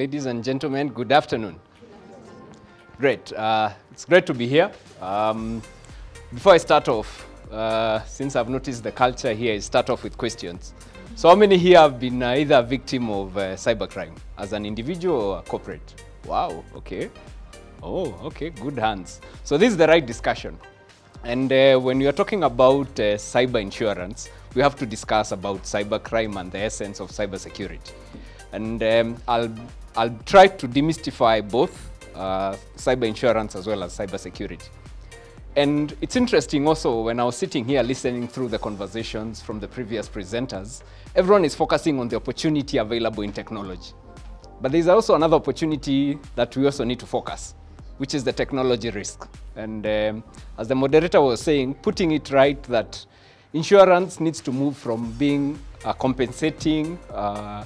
ladies and gentlemen, good afternoon. Great. Uh, it's great to be here. Um, before I start off, uh, since I've noticed the culture here is start off with questions. So how many here have been uh, either a victim of uh, cybercrime as an individual or a corporate? Wow, okay. Oh, okay, good hands. So this is the right discussion. And uh, when we are talking about uh, cyber insurance, we have to discuss about cybercrime and the essence of cybersecurity. And um, I'll, I'll try to demystify both uh, cyber insurance as well as cybersecurity. And it's interesting also when I was sitting here listening through the conversations from the previous presenters, everyone is focusing on the opportunity available in technology. But there's also another opportunity that we also need to focus, which is the technology risk. And um, as the moderator was saying, putting it right that insurance needs to move from being a compensating uh,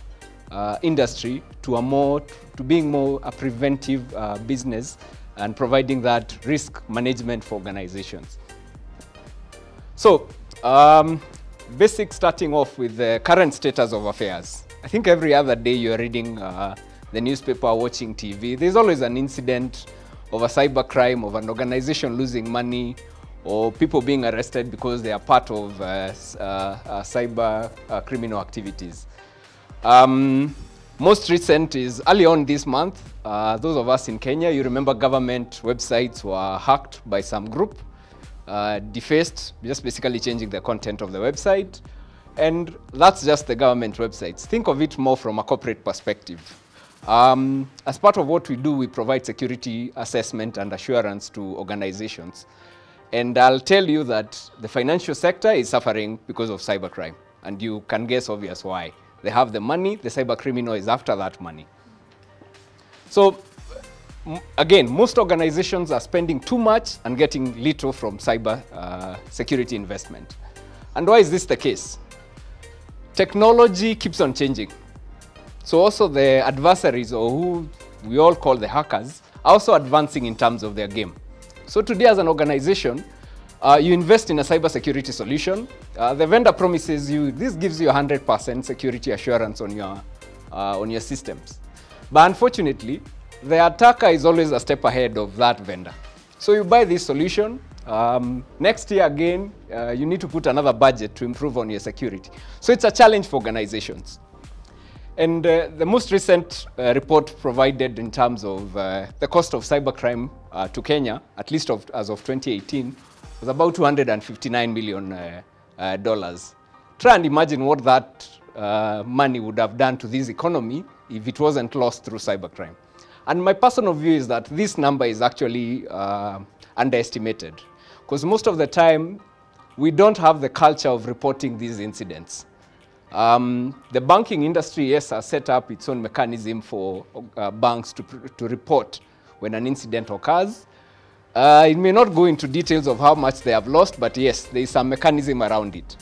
uh, industry to a more to being more a preventive uh, business and providing that risk management for organizations. So, um, basic starting off with the current status of affairs. I think every other day you're reading uh, the newspaper, watching TV. There's always an incident of a cyber crime, of an organization losing money, or people being arrested because they are part of uh, uh, uh, cyber criminal activities. Um, most recent is early on this month. Uh, those of us in Kenya, you remember government websites were hacked by some group, uh, defaced, just basically changing the content of the website. And that's just the government websites. Think of it more from a corporate perspective. Um, as part of what we do, we provide security assessment and assurance to organizations. And I'll tell you that the financial sector is suffering because of cybercrime. And you can guess obvious why. They have the money, the cyber criminal is after that money. So again, most organizations are spending too much and getting little from cyber uh, security investment. And why is this the case? Technology keeps on changing. So also the adversaries or who we all call the hackers are also advancing in terms of their game. So today as an organization, uh, you invest in a cybersecurity solution. Uh, the vendor promises you, this gives you 100% security assurance on your, uh, on your systems. But unfortunately, the attacker is always a step ahead of that vendor. So you buy this solution, um, next year again, uh, you need to put another budget to improve on your security. So it's a challenge for organizations. And uh, the most recent uh, report provided in terms of the cost of cybercrime to Kenya, at least of, as of 2018, was about 259 million uh, uh, dollars. Try and imagine what that uh, money would have done to this economy if it wasn't lost through cybercrime. And my personal view is that this number is actually underestimated because most of the time we don't have the culture of reporting these incidents. Um, the banking industry, yes, has set up its own mechanism for uh, banks to, to report when an incident occurs. Uh, it may not go into details of how much they have lost, but yes, there is some mechanism around it.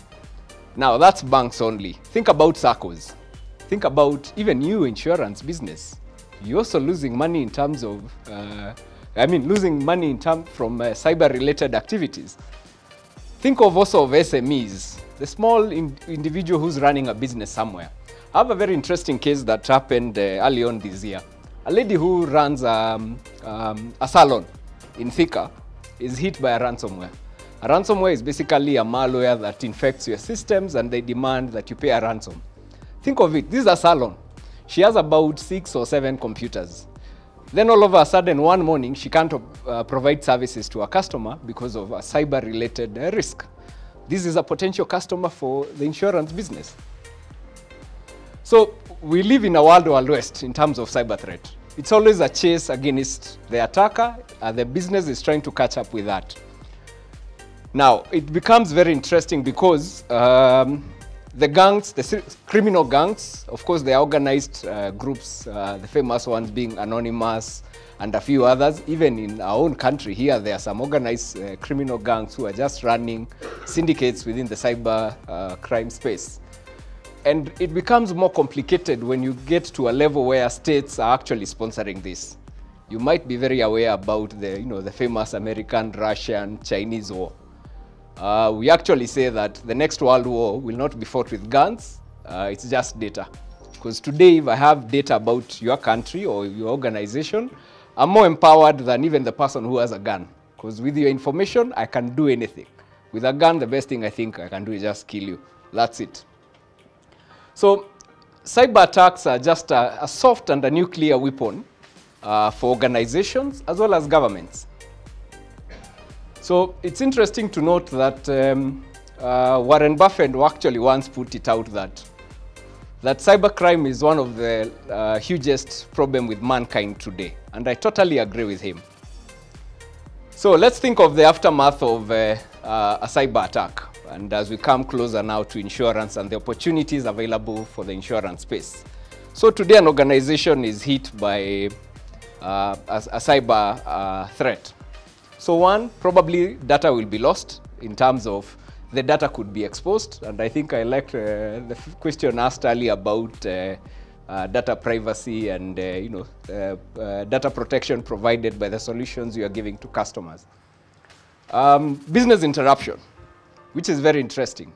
Now, that's banks only. Think about SACCOs. Think about even you, insurance business. You're also losing money in terms of, uh, I mean, losing money in term from uh, cyber-related activities. Think of also of SMEs, the small in individual who's running a business somewhere. I have a very interesting case that happened uh, early on this year. A lady who runs um, um, a salon in Thika is hit by a ransomware. A ransomware is basically a malware that infects your systems and they demand that you pay a ransom. Think of it, this is a salon. She has about six or seven computers. Then all of a sudden, one morning, she can't uh, provide services to a customer because of a cyber-related uh, risk. This is a potential customer for the insurance business. So we live in a world wild, wild west in terms of cyber threat. It's always a chase against the attacker. Uh, the business is trying to catch up with that. Now, it becomes very interesting because um, the gangs, the criminal gangs, of course, they are organized uh, groups, uh, the famous ones being Anonymous and a few others. Even in our own country here, there are some organized uh, criminal gangs who are just running syndicates within the cyber uh, crime space. And it becomes more complicated when you get to a level where states are actually sponsoring this. You might be very aware about the, you know, the famous American, Russian, Chinese war. Uh, we actually say that the next world war will not be fought with guns, uh, it's just data. Because today, if I have data about your country or your organization, I'm more empowered than even the person who has a gun. Because with your information, I can do anything. With a gun, the best thing I think I can do is just kill you. That's it. So cyber attacks are just a, a soft and a nuclear weapon uh, for organizations as well as governments. So it's interesting to note that um, uh, Warren Buffett actually once put it out that that cybercrime is one of the uh, hugest problem with mankind today, and I totally agree with him. So let's think of the aftermath of uh, uh, a cyber attack, and as we come closer now to insurance and the opportunities available for the insurance space. So today an organization is hit by uh, a, a cyber uh, threat. So one, probably data will be lost in terms of the data could be exposed. And I think I liked uh, the question asked earlier about uh, uh, data privacy and uh, you know data protection provided by the solutions you are giving to customers. Um, business interruption, which is very interesting.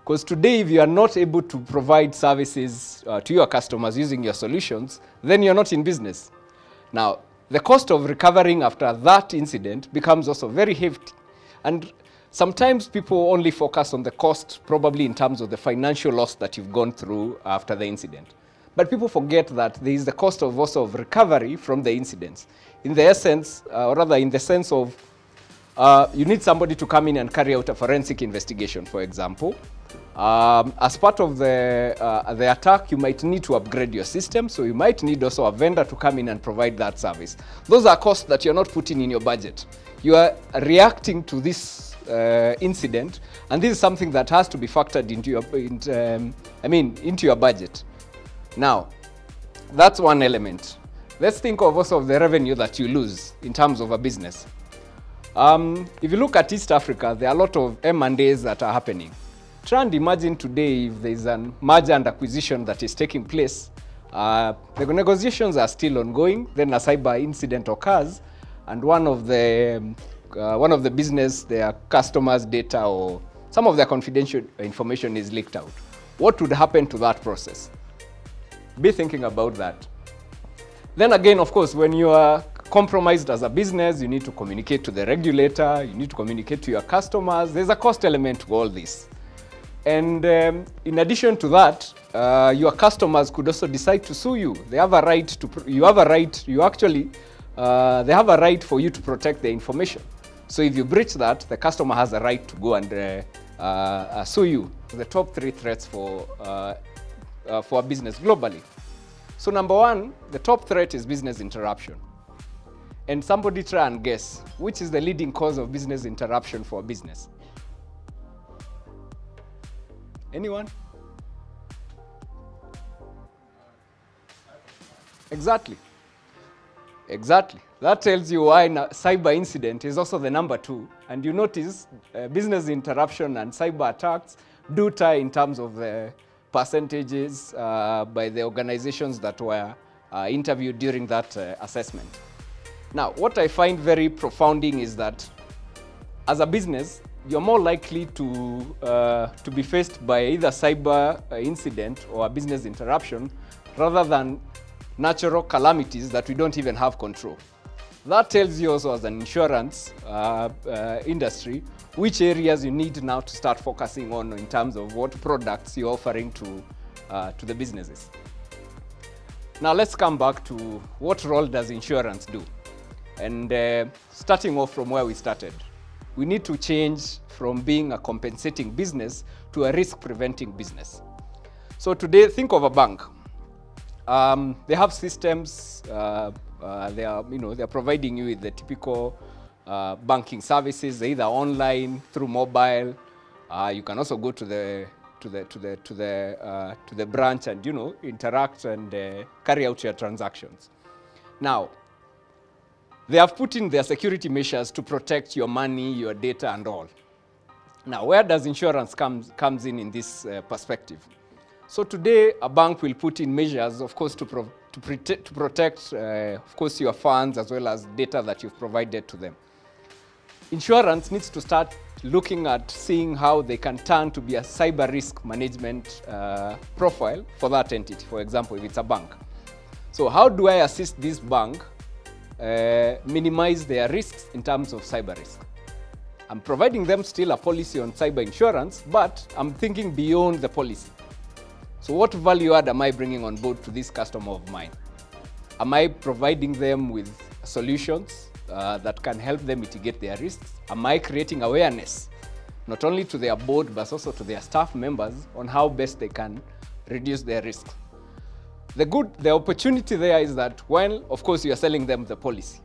Because today, if you are not able to provide services uh, to your customers using your solutions, then you're not in business. Now, the cost of recovering after that incident becomes also very hefty. And sometimes people only focus on the cost, probably in terms of the financial loss that you've gone through after the incident. But people forget that there is the cost of also of recovery from the incidents. In the essence, uh, or rather in the sense of uh, you need somebody to come in and carry out a forensic investigation, for example. Um, as part of the, uh, the attack, you might need to upgrade your system, so you might need also a vendor to come in and provide that service. Those are costs that you're not putting in your budget. You are reacting to this uh, incident, and this is something that has to be factored into your, in, um, I mean, into your budget. Now, that's one element. Let's think of also of the revenue that you lose in terms of a business. Um, if you look at East Africa, there are a lot of M&As that are happening. Try and imagine today if there is a merger and acquisition that is taking place. Uh, the negotiations are still ongoing. Then a cyber incident occurs, and one of the um, uh, one of the business, their customers' data or some of their confidential information is leaked out. What would happen to that process? Be thinking about that. Then again, of course, when you are compromised as a business, you need to communicate to the regulator, you need to communicate to your customers. There's a cost element to all this. And um, in addition to that, uh, your customers could also decide to sue you. They have a right to, you have a right, you actually, uh, they have a right for you to protect the information. So if you breach that, the customer has a right to go and uh, uh, sue you. The top three threats for, uh, uh, for a business globally. So number one, the top threat is business interruption. And somebody try and guess, which is the leading cause of business interruption for a business? Anyone? Exactly. Exactly. That tells you why cyber incident is also the number two. And you notice uh, business interruption and cyber attacks do tie in terms of the percentages uh, by the organizations that were uh, interviewed during that uh, assessment. Now, what I find very profounding is that as a business, you're more likely to, uh, to be faced by either cyber uh, incident or a business interruption rather than natural calamities that we don't even have control. That tells you also as an insurance uh, uh, industry which areas you need now to start focusing on in terms of what products you're offering to, uh, to the businesses. Now let's come back to what role does insurance do? And uh, starting off from where we started, we need to change from being a compensating business to a risk preventing business. So today, think of a bank. Um, they have systems. Uh, uh, they are, you know, they are providing you with the typical uh, banking services, either online through mobile. Uh, you can also go to the to the to the to the uh, to the branch and you know interact and uh, carry out your transactions. Now, they have put in their security measures to protect your money, your data, and all. Now, where does insurance comes comes in in this uh, perspective? So today, a bank will put in measures, of course, to, pro- to, to protect, uh, of course, your funds as well as data that you've provided to them. Insurance needs to start looking at seeing how they can turn to be a cyber risk management uh, profile for that entity. For example, if it's a bank. So how do I assist this bank uh, minimize their risks in terms of cyber risk? I'm providing them still a policy on cyber insurance, but I'm thinking beyond the policy. So what value add am I bringing on board to this customer of mine? Am I providing them with solutions uh, that can help them mitigate their risks? Am I creating awareness, not only to their board, but also to their staff members on how best they can reduce their risks? The good, the opportunity there is that when, of course, you are selling them the policy.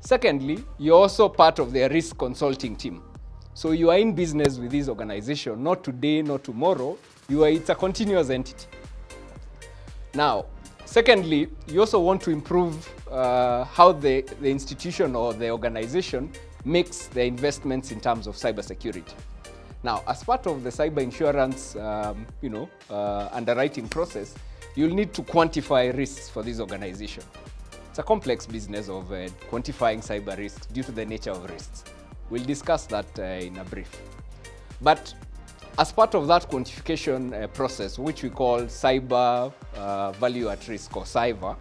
Secondly, you're also part of their risk consulting team. So you are in business with this organization, not today, not tomorrow. You are, it's a continuous entity. Now, secondly, you also want to improve uh, how the, the institution or the organization makes their investments in terms of cybersecurity. Now, as part of the cyber insurance, um, you know, uh, underwriting process, you'll need to quantify risks for this organization. It's a complex business of uh, quantifying cyber risks due to the nature of risks. We'll discuss that uh, in a brief. But as part of that quantification uh, process, which we call cyber uh, value at risk or cyber,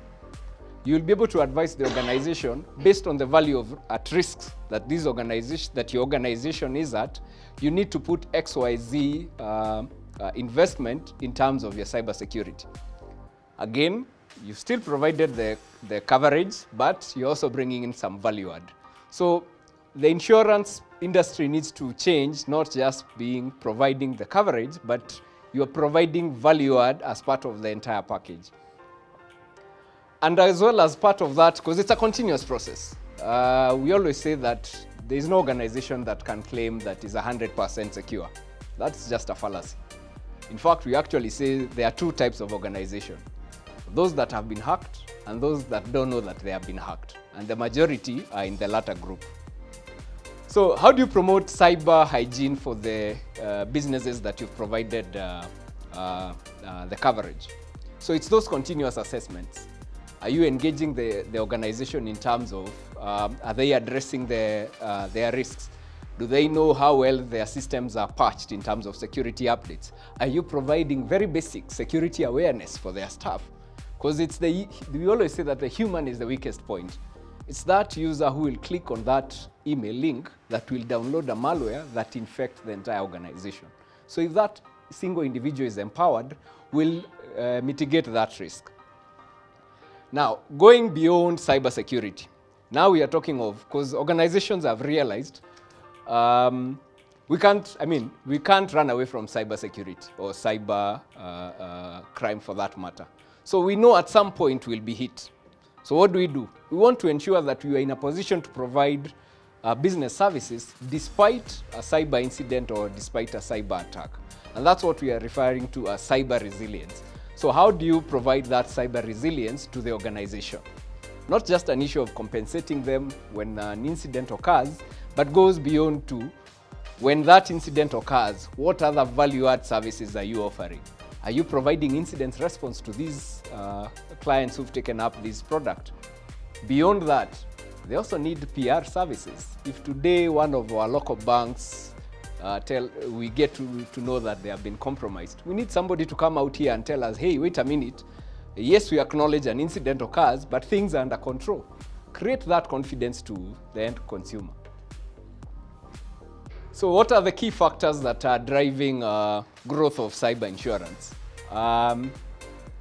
you'll be able to advise the organization based on the value of at risk that this organization that your organization is at. You need to put XYZ uh, uh, investment in terms of your cyber security. Again, you still provided the, the coverage, but you're also bringing in some value add. So the insurance industry needs to change, not just being providing the coverage, but you're providing value add as part of the entire package. And as well as part of that, because it's a continuous process, uh, we always say that there is no organization that can claim that is 100% secure. That's just a fallacy. In fact, we actually say there are two types of organization. Those that have been hacked and those that don't know that they have been hacked. And the majority are in the latter group. So how do you promote cyber hygiene for the uh, businesses that you've provided uh, uh, uh the coverage? So it's those continuous assessments. Are you engaging the, the organization in terms of, um, are they addressing the, uh, their risks? Do they know how well their systems are patched in terms of security updates? Are you providing very basic security awareness for their staff? Because it's the, we always say that the human is the weakest point. It's that user who will click on that email link that will download a malware that infects the entire organization. So if that single individual is empowered, we'll uh, mitigate that risk. Now, going beyond cybersecurity, now we are talking of, because organizations have realized um, we can't, I mean, we can't run away from cybersecurity or cyber uh, uh, crime for that matter. So we know at some point we'll be hit. So what do we do? We want to ensure that we are in a position to provide uh, business services despite a cyber incident or despite a cyber attack. And that's what we are referring to as cyber resilience. So how do you provide that cyber resilience to the organization? Not just an issue of compensating them when an incident occurs, but goes beyond to when that incident occurs, what other value add services are you offering? Are you providing incident response to these uh, clients who've taken up this product? Beyond that, they also need PR services. If today one of our local banks uh, tell, we get to, to know that they have been compromised, we need somebody to come out here and tell us, hey, wait a minute, yes, we acknowledge an incident occurs, but things are under control. Create that confidence to the end consumer. So what are the key factors that are driving uh, growth of cyber insurance? Um,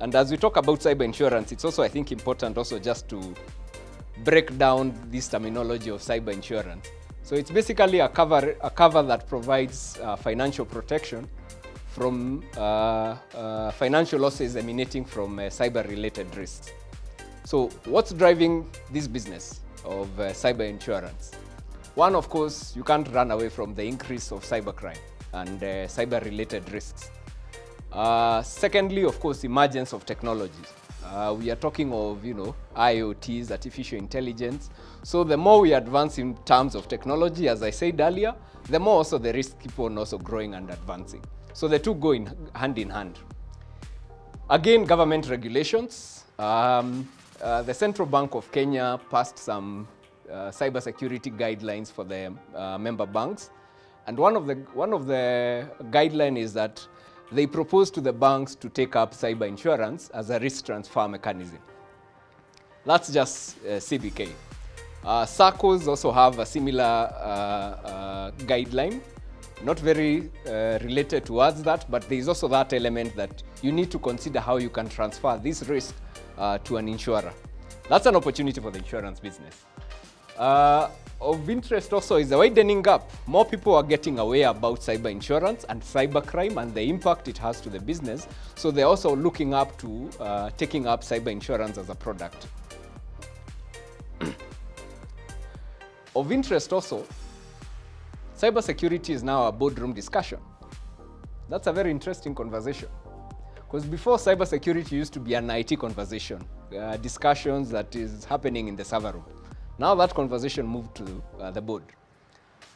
and as we talk about cyber insurance, it's also, I think, important also just to break down this terminology of cyber insurance. So it's basically a cover, a cover that provides uh, financial protection from uh, uh financial losses emanating from uh, cyber-related risks. So what's driving this business of uh, cyber insurance? One, of course, you can't run away from the increase of cybercrime and uh, cyber-related risks. Uh, secondly, of course, emergence of technologies. Uh, we are talking of, you know, IoTs, artificial intelligence. So the more we advance in terms of technology, as I said earlier, the more also the risk keep on also growing and advancing. So the two go in hand in hand. Again, government regulations. Um, uh, the Central Bank of Kenya passed some uh, cybersecurity guidelines for the uh, member banks. And one of the, one of the guideline is that they propose to the banks to take up cyber insurance as a risk transfer mechanism. That's just uh, CBK. Uh, also have a similar uh, uh, guideline, not very uh, related towards that, but there is also that element that you need to consider how you can transfer this risk uh, to an insurer. That's an opportunity for the insurance business. Of interest also is the widening gap. More people are getting aware about cyber insurance and cyber crime and the impact it has to the business. So they're also looking up to uh, taking up cyber insurance as a product. of interest also, cybersecurity is now a boardroom discussion. That's a very interesting conversation. Because before cybersecurity used to be an IT conversation, uh, discussions that is happening in the server room. Now that conversation moved to uh, the board.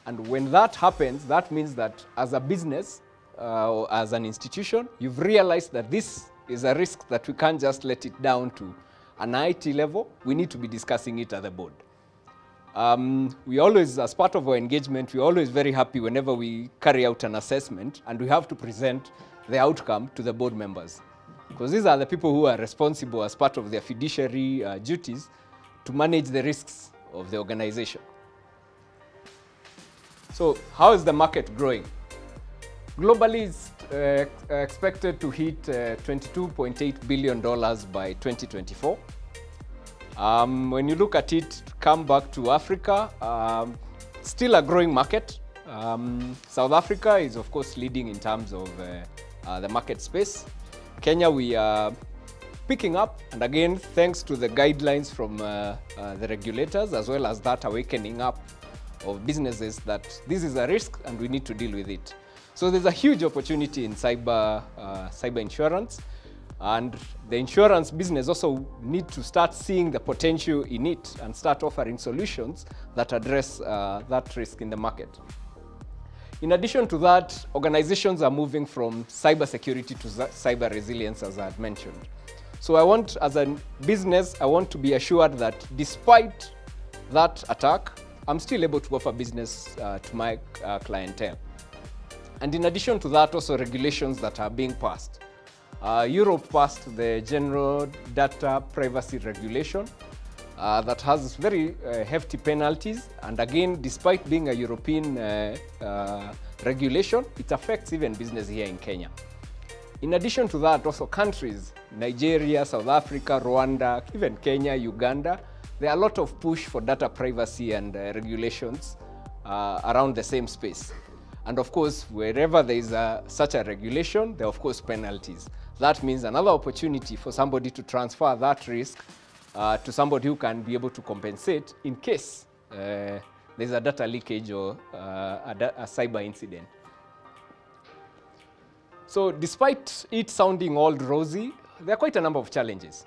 And when that happens, that means that as a business uh, or as an institution, you've realized that this is a risk that we can't just let it down to an IT level. We need to be discussing it at the board. Um, we always, as part of our engagement, we're always very happy whenever we carry out an assessment and we have to present the outcome to the board members. Because these are the people who are responsible as part of their fiduciary uh, duties to manage the risks of the organization. So how is the market growing? Globally, it's uh, expected to hit uh, $22.8 billion by 2024. Um, when you look at it, come back to Africa, um, still a growing market. Um, South Africa is of course leading in terms of uh, uh, the market space. Kenya, we are picking up, and again, thanks to the guidelines from uh, uh, the regulators, as well as that awakening up of businesses that this is a risk and we need to deal with it. So there's a huge opportunity in cyber, uh, cyber insurance, and the insurance business also need to start seeing the potential in it and start offering solutions that address uh, that risk in the market. In addition to that, organizations are moving from cyber security to cyber resilience, as I had mentioned. So I want, as a business, I want to be assured that despite that attack, I'm still able to offer business uh, to my uh, clientele. And in addition to that, also regulations that are being passed. Uh, Europe passed the General Data Privacy Regulation uh, that has very uh, hefty penalties. And again, despite being a European uh, regulation, it affects even business here in Kenya. In addition to that, also countries, Nigeria, South Africa, Rwanda, even Kenya, Uganda, there are a lot of push for data privacy and uh, regulations around the same space. And of course, wherever there is a, such a regulation, there are of course penalties. That means another opportunity for somebody to transfer that risk uh, to somebody who can be able to compensate in case uh, there's a data leakage or uh, a, a cyber incident. So despite it sounding all rosy, there are quite a number of challenges.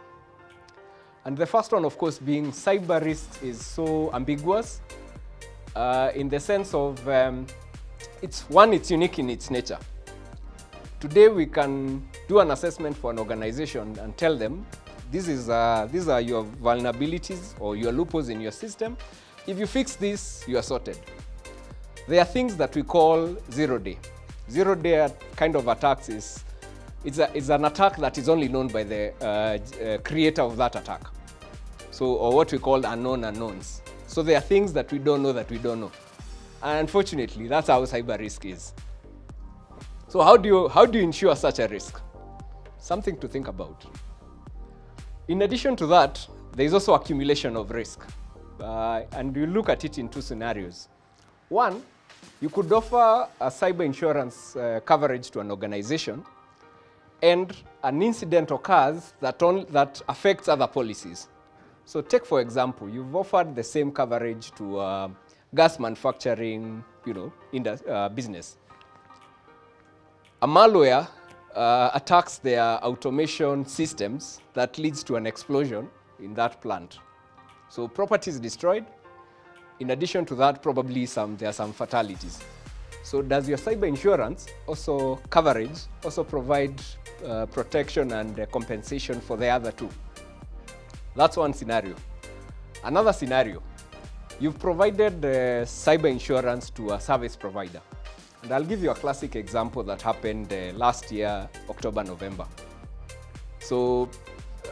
And the first one, of course, being cyber risk is so ambiguous uh, in the sense of um, it's one, it's unique in its nature. Today we can do an assessment for an organization and tell them this is, uh, these are your vulnerabilities or your loopholes in your system. If you fix this, you are sorted. There are things that we call zero day. Zero day kind of attacks is it's, a, it's an attack that is only known by the uh, uh, creator of that attack. So, or what we call unknown unknowns. So there are things that we don't know that we don't know. And unfortunately, that's how cyber risk is. So how do you, how do you insure such a risk? Something to think about. In addition to that, there is also accumulation of risk. Uh, and we look at it in two scenarios. One, you could offer a cyber insurance uh, coverage to an organization and an incident occurs that, on, that affects other policies. So take, for example, you've offered the same coverage to uh, gas manufacturing you know, in the, uh, business. A malware uh, attacks their automation systems that leads to an explosion in that plant. So property is destroyed. In addition to that, probably some, there are some fatalities. So does your cyber insurance also coverage also provide uh, protection and uh, compensation for the other two? That's one scenario. Another scenario, you've provided uh, cyber insurance to a service provider. And I'll give you a classic example that happened uh, last year, October, November. So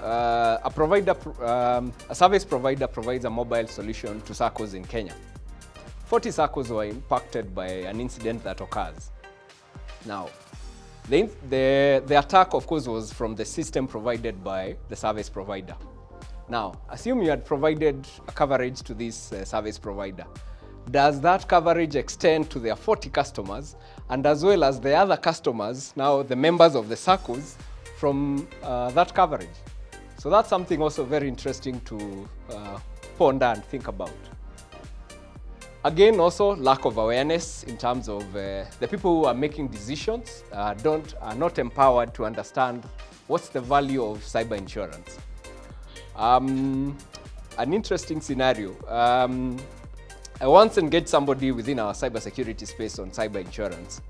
uh, a provider, um, a service provider provides a mobile solution to SACCOs in Kenya. 40 SACCOs were impacted by an incident that occurs. Now, the, the, the attack, of course, was from the system provided by the service provider. Now, assume you had provided a coverage to this uh, service provider. Does that coverage extend to their 40 customers and as well as the other customers, now the members of the SACCOs, from uh, that coverage? So that's something also very interesting to uh, ponder and think about. Again, also lack of awareness in terms of uh, the people who are making decisions uh, don't, are not empowered to understand what's the value of cyber insurance. Um, an interesting scenario. Um, I once engaged somebody within our cybersecurity space on cyber insurance.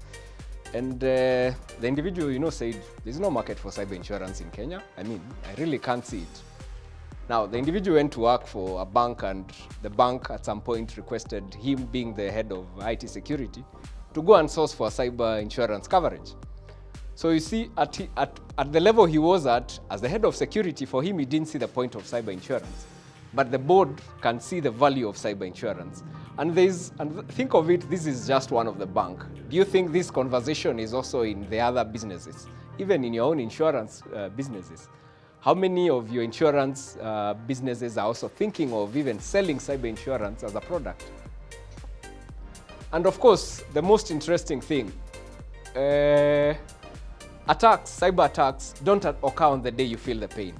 And uh, the individual, you know, said, there's no market for cyber insurance in Kenya. I mean, I really can't see it. Now, the individual went to work for a bank and the bank at some point requested him, being the head of IT security, to go and source for cyber insurance coverage. So you see, at, at, at the level he was at, as the head of security, for him, he didn't see the point of cyber insurance. But the board can see the value of cyber insurance. And there's, and think of it, this is just one of the bank. Do you think this conversation is also in the other businesses, even in your own insurance uh, businesses? How many of your insurance uh, businesses are also thinking of even selling cyber insurance as a product? And of course, the most interesting thing, uh, attacks, cyber attacks, don't occur on the day you feel the pain.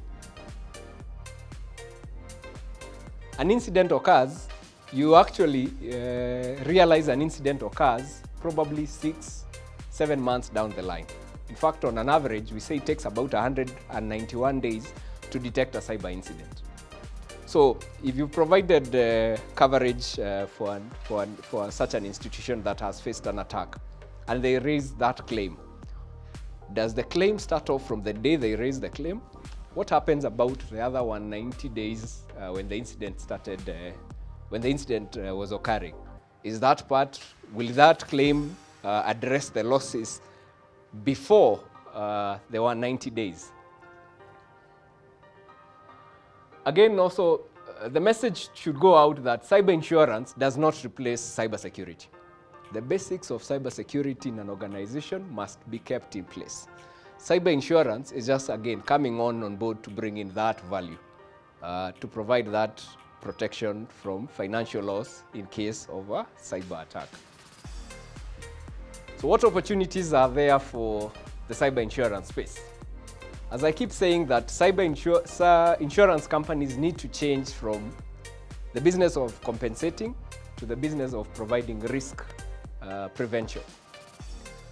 An incident occurs, you actually uh, realize an incident occurs probably six, seven months down the line. In fact, on an average, we say it takes about 191 days to detect a cyber incident. So if you provided uh, coverage uh, for, an, for, an, for such an institution that has faced an attack and they raise that claim, does the claim start off from the day they raise the claim? What happens about the other 190 days uh, when the incident started, uh, when the incident uh, was occurring? Is that part, will that claim uh, address the losses before uh, the 90 days? Again, also, uh, the message should go out that cyber insurance does not replace cybersecurity. The basics of cybersecurity in an organization must be kept in place. Cyber insurance is just, again, coming on on board to bring in that value, uh, to provide that protection from financial loss in case of a cyber attack. So what opportunities are there for the cyber insurance space? As I keep saying that cyber insur insurance companies need to change from the business of compensating to the business of providing risk uh, prevention.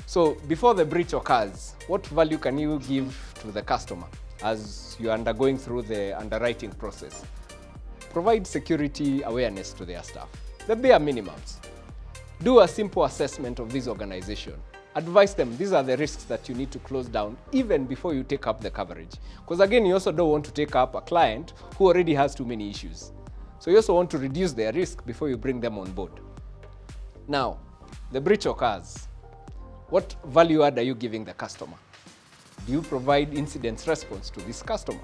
So before the breach occurs, what value can you give to the customer as you're undergoing through the underwriting process? Provide security awareness to their staff, the bare minimums. Do a simple assessment of this organization. Advise them, these are the risks that you need to close down even before you take up the coverage. Because again, you also don't want to take up a client who already has too many issues. So you also want to reduce their risk before you bring them on board. Now, the breach occurs. What value add are you giving the customer? Do you provide incident response to this customer?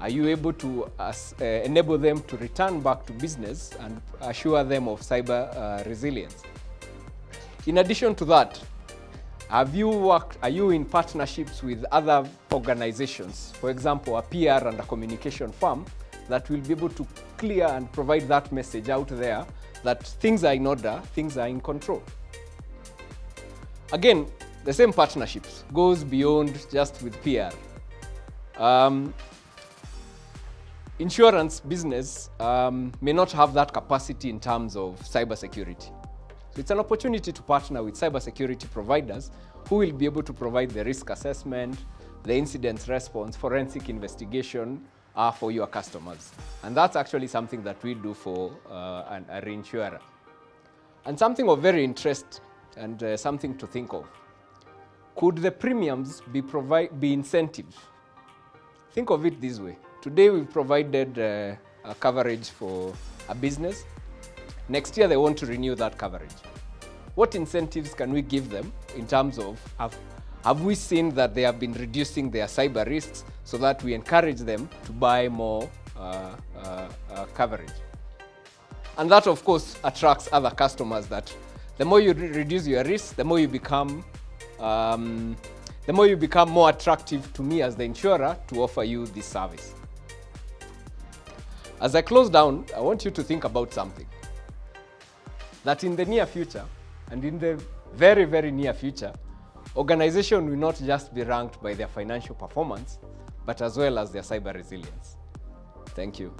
Are you able to uh, enable them to return back to business and assure them of cyber uh, resilience? In addition to that, have you worked, are you in partnerships with other organizations, for example, a PR and a communication firm that will be able to clear and provide that message out there that things are in order, things are in control. Again, the same partnerships goes beyond just with PR. Um, insurance business um, may not have that capacity in terms of cybersecurity. So it's an opportunity to partner with cybersecurity providers who will be able to provide the risk assessment, the incident response, forensic investigation uh, for your customers. And that's actually something that we do for uh, an, a reinsurer. And something of very interest and uh, something to think of. Could the premiums be, provide, be incentive? Think of it this way. Today we've provided uh, coverage for a business. Next year they want to renew that coverage. what incentives can we give them in terms of have, have we seen that they have been reducing their cyber risks so that we encourage them to buy more uh, uh, uh, coverage? And that, of course, attracts other customers that the more you re- reduce your risk, the more you become um, the more you become more attractive to me as the insurer to offer you this service. As I close down, I want you to think about something. That in the near future, and in the very, very near future, organization will not just be ranked by their financial performance, but as well as their cyber resilience. Thank you.